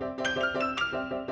Música